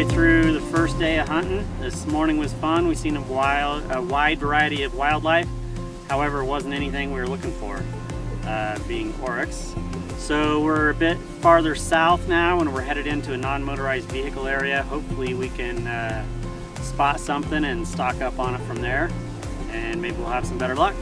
halfway through the first day of hunting. This morning was fun. We've seen a, wild, a wide variety of wildlife. However, it wasn't anything we were looking for, uh, being oryx. So we're a bit farther south now and we're headed into a non-motorized vehicle area. Hopefully we can uh, spot something and stock up on it from there and maybe we'll have some better luck.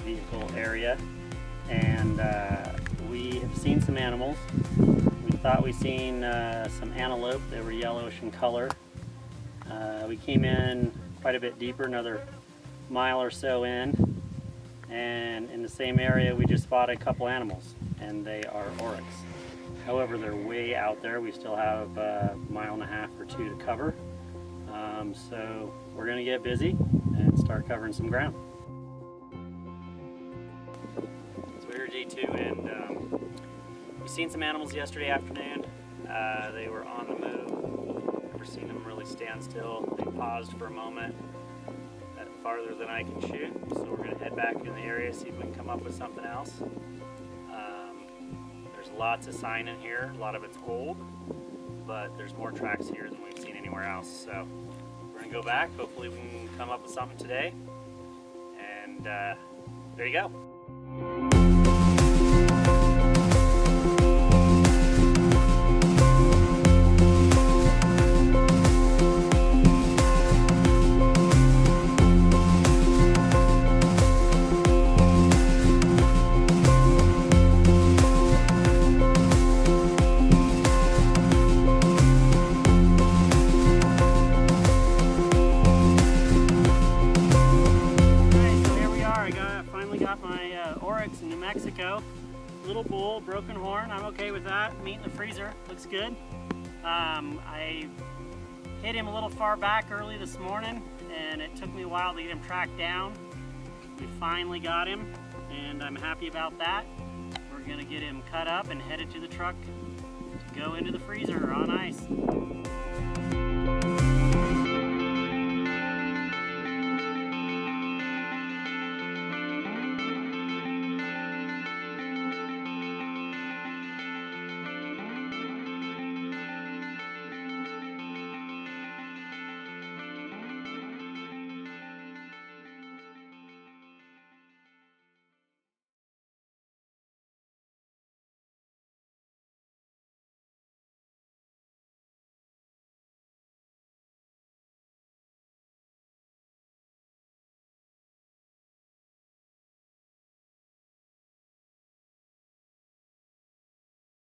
Vehicle area and uh, we have seen some animals. We thought we seen uh, some antelope. They were yellowish in color. Uh, we came in quite a bit deeper, another mile or so in, and in the same area we just spotted a couple animals, and they are oryx. However, they're way out there. We still have a mile and a half or two to cover. Um, so we're gonna get busy and start covering some ground. D2 and um, we seen some animals yesterday afternoon. Uh, they were on the move. Never seen them really stand still. They paused for a moment at farther than I can shoot. So we're gonna head back in the area, see if we can come up with something else. Um, there's lots of sign in here. A lot of it's old, but there's more tracks here than we've seen anywhere else. So we're gonna go back. Hopefully we can come up with something today. And uh, there you go. Mexico. Little bull, broken horn, I'm okay with that. Meat in the freezer, looks good. Um, I hit him a little far back early this morning and it took me a while to get him tracked down. We finally got him and I'm happy about that. We're gonna get him cut up and headed to the truck to go into the freezer on ice.